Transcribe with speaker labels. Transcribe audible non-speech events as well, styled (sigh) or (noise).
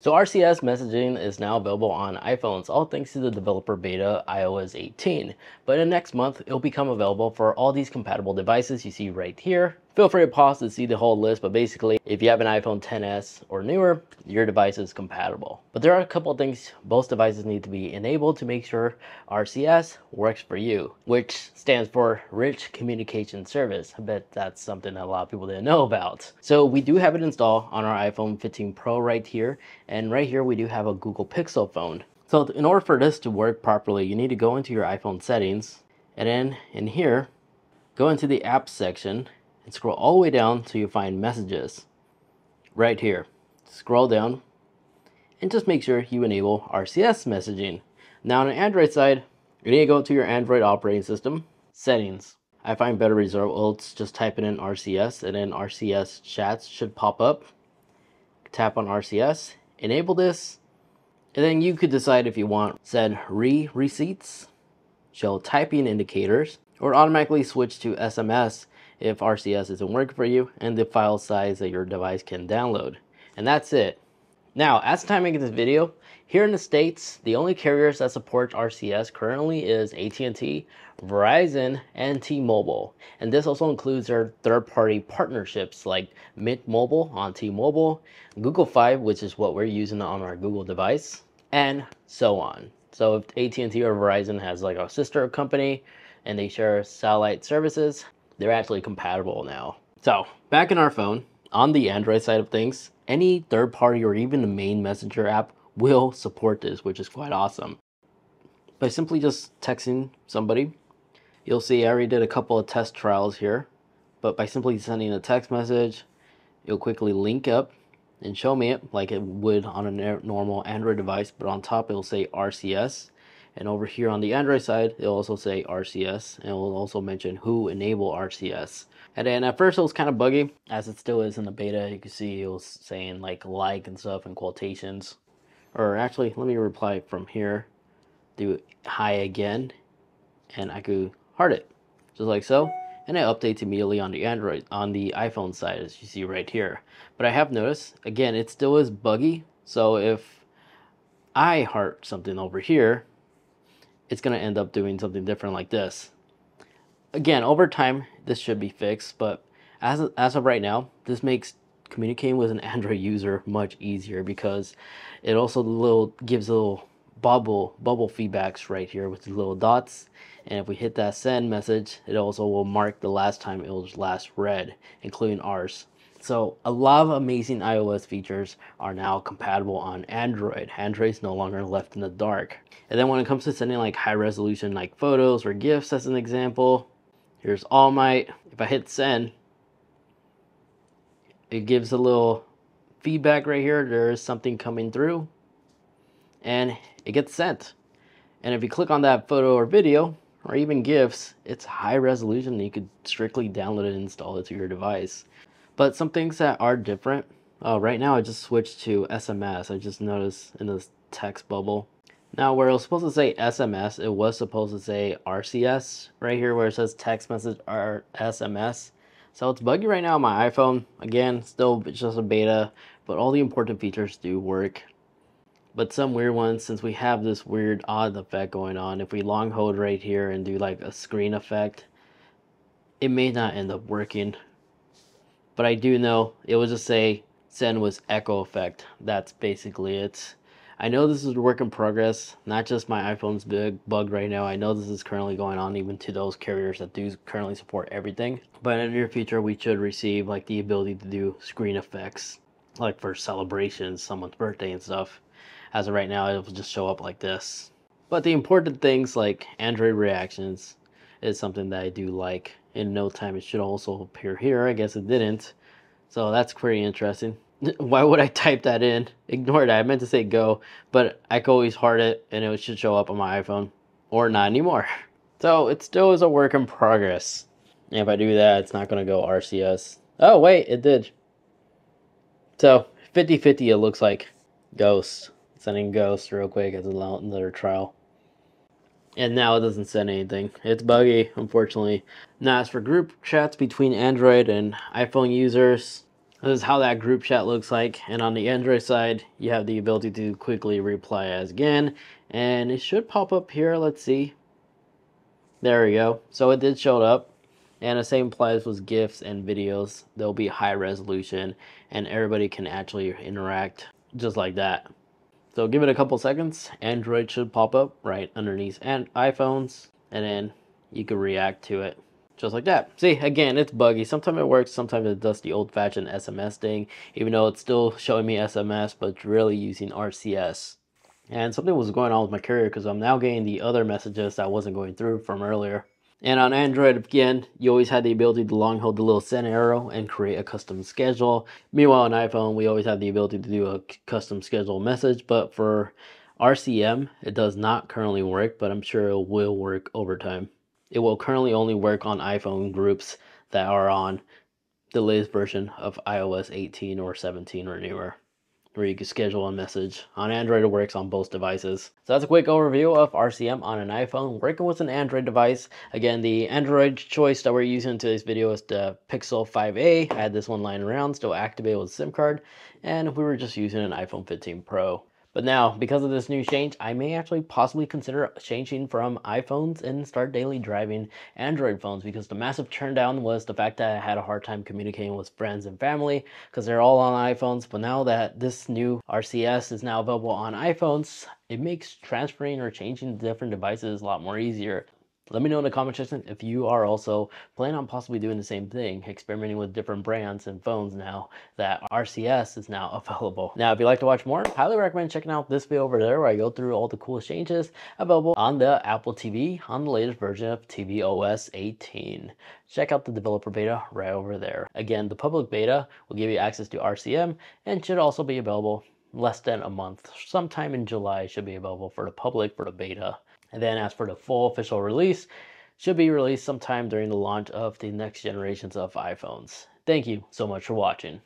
Speaker 1: So RCS messaging is now available on iPhones, all thanks to the developer beta iOS 18. But in next month, it'll become available for all these compatible devices you see right here. Feel free to pause to see the whole list, but basically, if you have an iPhone 10s or newer, your device is compatible. But there are a couple things both devices need to be enabled to make sure RCS works for you, which stands for Rich Communication Service. I bet that's something that a lot of people didn't know about. So we do have it installed on our iPhone 15 Pro right here, and right here we do have a Google Pixel phone. So in order for this to work properly, you need to go into your iPhone settings, and then in here, go into the apps section, and scroll all the way down till you find messages right here. Scroll down and just make sure you enable RCS messaging. Now on the Android side, you need to go to your Android operating system, settings. I find better results just typing in RCS and then RCS chats should pop up. Tap on RCS, enable this, and then you could decide if you want send re receipts, show typing indicators, or automatically switch to SMS if RCS isn't working for you and the file size that your device can download. And that's it. Now, as the time get this video, here in the States, the only carriers that support RCS currently is AT&T, Verizon, and T-Mobile. And this also includes their third-party partnerships like Mint Mobile on T-Mobile, Google Fi, which is what we're using on our Google device, and so on. So if AT&T or Verizon has like a sister company and they share satellite services, they're actually compatible now. So back in our phone, on the Android side of things, any third party or even the main messenger app will support this, which is quite awesome. By simply just texting somebody, you'll see I already did a couple of test trials here, but by simply sending a text message, it'll quickly link up and show me it like it would on a normal Android device, but on top it'll say RCS and over here on the Android side, it'll also say RCS and it will also mention who enable RCS. And then at first it was kind of buggy, as it still is in the beta. You can see it was saying like like and stuff in quotations. Or actually, let me reply from here. Do hi again, and I could heart it, just like so. And it updates immediately on the Android, on the iPhone side, as you see right here. But I have noticed, again, it still is buggy. So if I heart something over here, it's going to end up doing something different like this. Again, over time, this should be fixed, but as, as of right now, this makes communicating with an Android user much easier because it also little gives little bubble bubble feedbacks right here with the little dots and if we hit that send message it also will mark the last time it was last read including ours so a lot of amazing iOS features are now compatible on Android. Android is no longer left in the dark. And then when it comes to sending like high resolution like photos or GIFs as an example, here's All Might. If I hit send, it gives a little feedback right here. There is something coming through and it gets sent. And if you click on that photo or video or even GIFs, it's high resolution. You could strictly download it and install it to your device. But some things that are different, uh, right now I just switched to SMS. I just noticed in this text bubble. Now where it was supposed to say SMS, it was supposed to say RCS right here where it says text message or SMS. So it's buggy right now on my iPhone. Again, still just a beta, but all the important features do work. But some weird ones, since we have this weird odd effect going on, if we long hold right here and do like a screen effect, it may not end up working but I do know it will just say send was echo effect. That's basically it. I know this is a work in progress, not just my iPhone's big bug right now. I know this is currently going on even to those carriers that do currently support everything. But in the near future, we should receive like the ability to do screen effects, like for celebrations, someone's birthday and stuff. As of right now, it will just show up like this. But the important things like Android reactions is something that I do like in no time it should also appear here. I guess it didn't. So that's pretty interesting. (laughs) Why would I type that in? Ignore that. I meant to say go, but I could always hard it and it should show up on my iPhone. Or not anymore. (laughs) So it still is a work in progress. And if I do that, it's not going to go RCS. Oh, wait, it did. So 50-50 it looks like. Ghost. Sending Ghost real quick as another trial. And now it doesn't send anything. It's buggy, unfortunately. Now, as for group chats between Android and iPhone users, This is how that group chat looks like. And on the Android side, you have the ability to quickly reply as again. And it should pop up here. Let's see. There we go. So it did show up. And the same applies with GIFs and videos. They'll be high resolution and everybody can actually interact just like that. So give it a couple seconds. Android should pop up right underneath and iPhones and then you can react to it just like that. See, again, it's buggy. Sometimes it works, sometimes it does the old-fashioned SMS thing, even though it's still showing me SMS, but really using RCS. And something was going on with my carrier because I'm now getting the other messages that wasn't going through from earlier. And on Android, again, you always had the ability to long hold the little send arrow and create a custom schedule. Meanwhile, on iPhone, we always have the ability to do a custom schedule message, but for RCM, it does not currently work, but I'm sure it will work over time. It will currently only work on iPhone groups that are on the latest version of iOS 18 or 17 or newer, where you can schedule a message. On Android, it works on both devices. So that's a quick overview of RCM on an iPhone working with an Android device. Again, the Android choice that we're using in today's video is the Pixel 5a. I had this one lying around, still activated with SIM card, and we were just using an iPhone 15 Pro. But now, because of this new change, I may actually possibly consider changing from iPhones and start daily driving Android phones because the massive turn down was the fact that I had a hard time communicating with friends and family because they're all on iPhones. But now that this new RCS is now available on iPhones, it makes transferring or changing different devices a lot more easier. Let me know in the comment section if you are also planning on possibly doing the same thing, experimenting with different brands and phones now that RCS is now (laughs) available. Now, if you'd like to watch more, highly recommend checking out this video over there where I go through all the coolest changes available on the Apple TV on the latest version of tvOS 18. Check out the developer beta right over there. Again, the public beta will give you access to RCM and should also be available less than a month. Sometime in July should be available for the public for the beta. And then as for the full official release, should be released sometime during the launch of the next generations of iPhones. Thank you so much for watching.